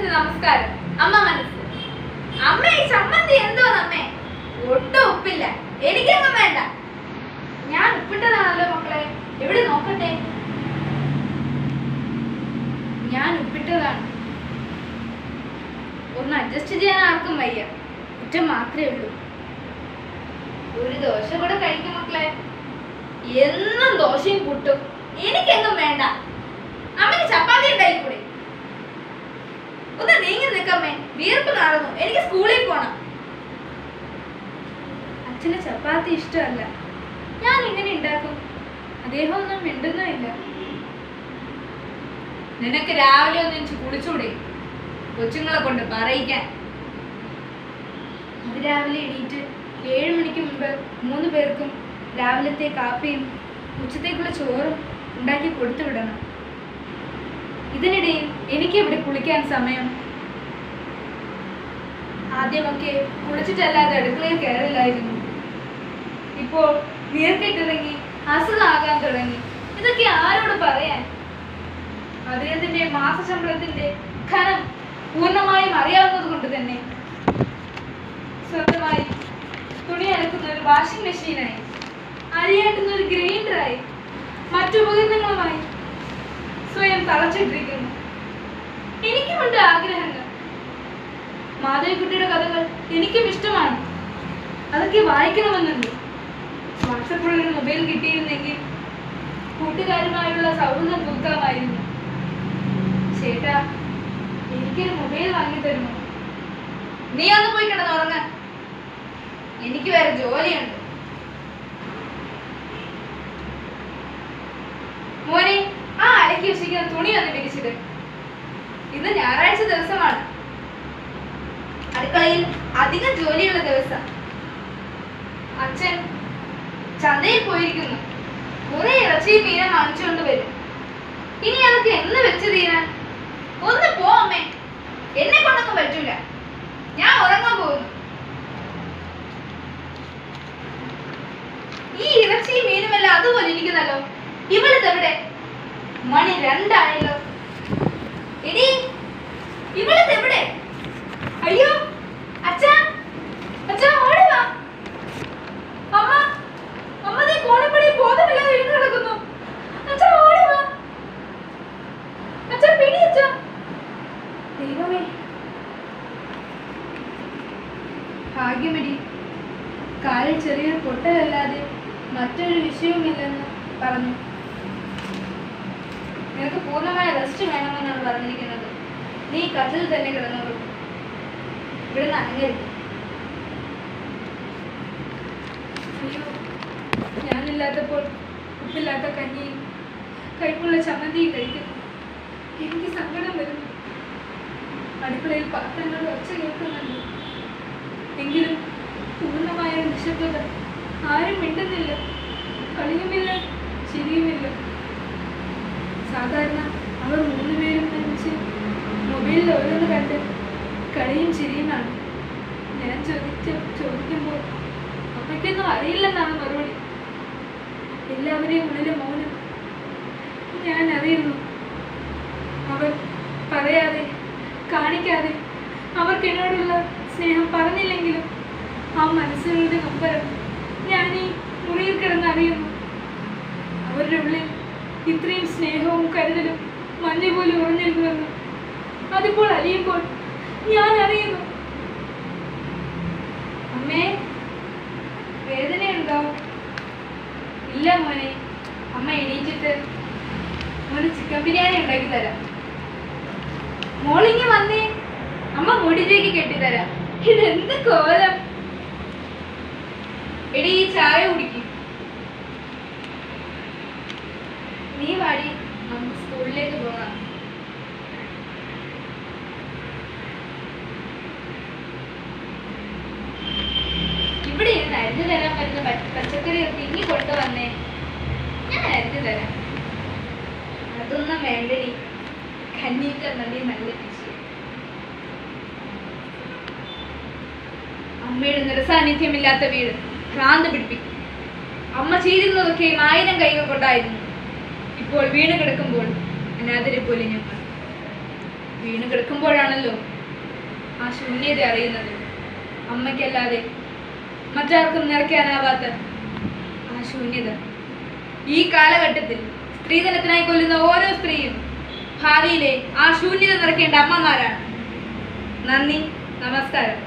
മനസ്സിന് നമസ്കാരം. അമ്മ മനസ്സ് അമ്മ ഈ ചമ്മന്തി എന്തോ അമ്മേ? ഒട്ടും ഉപ്പില്ല. എനിക്കൊന്നും വേണ്ട. ഞാൻ ഉപ്പിട്ടതാണല്ലോ മക്കളെ. എവിടെ നോക്കട്ടെ? ഞാൻ ഉപ്പിട്ടതാണ്. ഒന്ന് അഡ്ജസ്റ്റ് ചെയ്യാൻ ആർക്കും വയ്യ. കുറ്റം മാത്രമേ ഉള്ളൂ. ഒരു ദോശ കൂടെ കഴിക്കും മക്കളെ. എന്നും ദോശയും പുട്ടും. എനിക്കെങ്ങും വേണ്ട. അമ്മയ്ക്ക് ചപ്പാത്തി ഉണ്ടായിക്കൂടെ വീർപ്പ് നടന്നു എനിക്ക് സ്കൂളിൽ പോണം. അച്ഛന് ചപ്പാത്തി ഇഷ്ടമല്ല. ഞാൻ ഇങ്ങനെ ഉണ്ടാക്കും. അദ്ദേഹം ഒന്നും മിണ്ടുന്നില്ല നിനക്ക് രാവിലെ ഒന്ന് കുളിച്ചൂടെ? കൊച്ചുങ്ങളെ കൊണ്ട് പറയിക്കാൻ. അത് രാവിലെ എണീറ്റ് ഏഴ് മണിക്ക് മുമ്പ് മൂന്ന് പേർക്കും രാവിലത്തെ കാപ്പിയും ഉച്ചത്തേക്കുള്ള ചോറും ഉണ്ടാക്കി കൊടുത്തു വിടണം. ഇതിനിടയിൽ എനിക്ക് ഇവിടെ കുളിക്കാൻ സമയം ആദ്യമൊക്കെ കുളിച്ചിട്ടല്ലാതെ അടുക്കളയിൽ കയറില്ലായിരുന്നു. ഇപ്പോൾ നീർക്കെട്ടിറങ്ങി അസുഖമാകാൻ തുടങ്ങി. ഇതൊക്കെ ആരോട് പറയാൻ? അദ്ദേഹത്തിന്റെ മാസശമ്പളത്തിന്റെ ഖനം പൂർണമായും അറിയാവുന്നത് കൊണ്ട് തന്നെ. സ്വന്തമായി തുണി അലക്കുന്ന ഒരു വാഷിംഗ് മെഷീനായി അരിയാട്ടുന്ന ഒരു ഗ്രൈൻഡറായി മറ്റുപകരണങ്ങളുമായി സ്വയം തളച്ചിട്ടിരിക്കുന്നു. എനിക്കുമുണ്ട് ആഗ്രഹങ്ങൾ. മാധവിക്കുട്ടിയുടെ കഥകൾ എനിക്കും ഇഷ്ടമാണ്. അതൊക്കെ വായിക്കണമെന്നുണ്ട്. വാട്സപ്പുള്ള ഒരു മൊബൈൽ കിട്ടിയിരുന്നെങ്കിൽ കൂട്ടുകാരുമായുള്ള സൗഹൃദം പുതുക്കാമായിരുന്നു. ചേട്ടാ എനിക്കൊരു മൊബൈൽ വാങ്ങി തരുമോ? നീ ഒന്ന് പോയി കിടന്നുറങ്ങ എനിക്ക് വേറെ ജോലിയുണ്ട്. മോനെ ആ അലക്കി വെച്ചിരിക്കുന്ന തുണി ഒന്ന് പിരിച്ചിട്ട് ദിവസമാണ് അടുക്കളയിൽ അധികം ജോലിയുള്ള ദിവസം അച്ഛൻ ചന്തയിൽ പോയിരിക്കുന്നു. കുറെ ഇറച്ചിയും മീനും വാങ്ങിച്ചുകൊണ്ട് വരും. ഇനി അതൊക്കെ എന്ന് വെച്ച് തീരാൻ? ഒന്ന് പോ അമ്മേ. എന്നെ കൊണ്ടൊന്നും പറ്റൂല. ഞാൻ ഉറങ്ങാൻ പോകുന്നു. ഈ ഇറച്ചിയും മീനുമെല്ലാം അതുപോലെ ഇരിക്കുന്നല്ലോ. ഇവിടുത്തെ മണി രണ്ടായല്ലോ. ഇനി ഇവിടുത്തെവിടെ ഭാഗ്യമിടി. കാലിൽ ചെറിയൊരു പൊട്ടലല്ലാതെ മറ്റൊരു വിഷയവുമില്ലെന്ന് പറഞ്ഞു. നിനക്ക് പൂർണമായ റെസ്റ്റ് വേണമെന്നാണ് പറഞ്ഞിരിക്കുന്നത്. നീ കട്ടിൽ തന്നെ കിടന്നോളൂ. ഇവിടുന്ന് അനങ്ങരുത് അയ്യോ ഞാനില്ലാത്തപ്പോൾ ഉപ്പില്ലാത്ത കഞ്ഞിയും കൈപ്പുള്ള ചമ്മന്തിയും കഴിക്കുന്നു. എനിക്ക് സങ്കടം വരുന്നു. അടുക്കളയിൽ പാത്രങ്ങൾ ഒച്ച കേൾക്കുന്നുണ്ട് എങ്കിലും പൂർണമായ നിശബ്ദത ആരും മിണ്ടുന്നില്ല കളിയുമില്ല ചിരിയുമില്ല സാധാരണ അവർ മൂന്നുപേരും ഒരുമിച്ച് മൊബൈലിൽ ഓരോന്ന് കണ്ട് കളിയും ചിരിയുമാണ്. ഞാൻ ചോദിച്ച ചോദിക്കുമ്പോൾ അമ്മയ്ക്കൊന്നും അറിയില്ലെന്നാണ് മറുപടി. എല്ലാവരെയും ഉള്ളിലെ മൗനം. ഞാൻ അറിയുന്നു. അവർ പറയാതെ കാണിക്കാതെ അവർക്ക് എന്നോടുള്ള സ്നേഹം പറഞ്ഞില്ലെങ്കിലും ആ മനസ്സുകളുടെ നൊമ്പരം ഞാൻ ഈ മുറിയിൽ കിടന്നറിയുന്നു അവരുടെ ഉള്ളിൽ ഇത്രയും സ്നേഹവും കരുതലും മഞ്ഞ പോലെ ഉറഞ്ഞിരുന്നുവെന്ന് അതിപ്പോൾ അറിയുമ്പോൾ ഞാൻ അറിയുന്നു. അമ്മേ വേദനയുണ്ടോ? ഇല്ല മോനെ. അമ്മ എണീറ്റിട്ട് മോന് ചിക്കൻ ബിരിയാണി ഉണ്ടാക്കി തരാം. മോളിങ്ങി വന്നേ. അമ്മ മുടിയിലേക്ക് കെട്ടിത്തരാം. ഇതെന്ത് കോലം? എടി ഈ ചായ കുടിക്കും. നീ വാടി നമുക്ക് സ്കൂളിലേക്ക് പോകാം. ഇവിടെ ഇരുന്ന് അരിഞ്ഞു തരാൻ പറ്റുന്ന പച്ചക്കറി ഒക്കെ ഇനി കൊണ്ടുവന്നേ. ഞാൻ അരിഞ്ഞു തരാം. അതൊന്നും വേണ്ടടി കന്നീറ്റ നല്ല നല്ല അമ്മയുടെ നിരസാന്നിധ്യമില്ലാത്ത വീട് ഭ്രാന്ത് പിടിപ്പിക്കും. അമ്മ ചെയ്തിരുന്നതൊക്കെയും ആയിരം കൈകൾ കൊണ്ടായിരുന്നു. ഇപ്പോൾ വീണ് കിടക്കുമ്പോൾ അനാഥരെ പോലെ ഞങ്ങൾ വീണ് കിടക്കുമ്പോഴാണല്ലോ ആ ശൂന്യത അറിയുന്നത്. അമ്മയ്ക്കല്ലാതെ മറ്റാർക്കും നിറയ്ക്കാനാവാത്ത ആ ശൂന്യത. ഈ കാലഘട്ടത്തിൽ സ്ത്രീധനത്തിനായി കൊല്ലുന്ന ഓരോ സ്ത്രീയും ഭാവിയിലെ ആ ശൂന്യത നിറയ്ക്കേണ്ട അമ്മമാരാണ്. നന്ദി നമസ്കാരം.